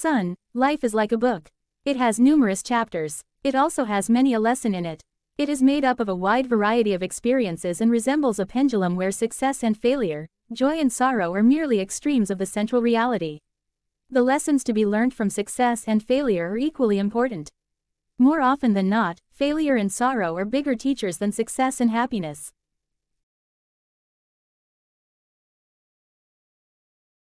Son, life is like a book. It has numerous chapters. It also has many a lesson in it. It is made up of a wide variety of experiences and resembles a pendulum where success and failure, joy and sorrow are merely extremes of the central reality. The lessons to be learned from success and failure are equally important. More often than not, failure and sorrow are bigger teachers than success and happiness.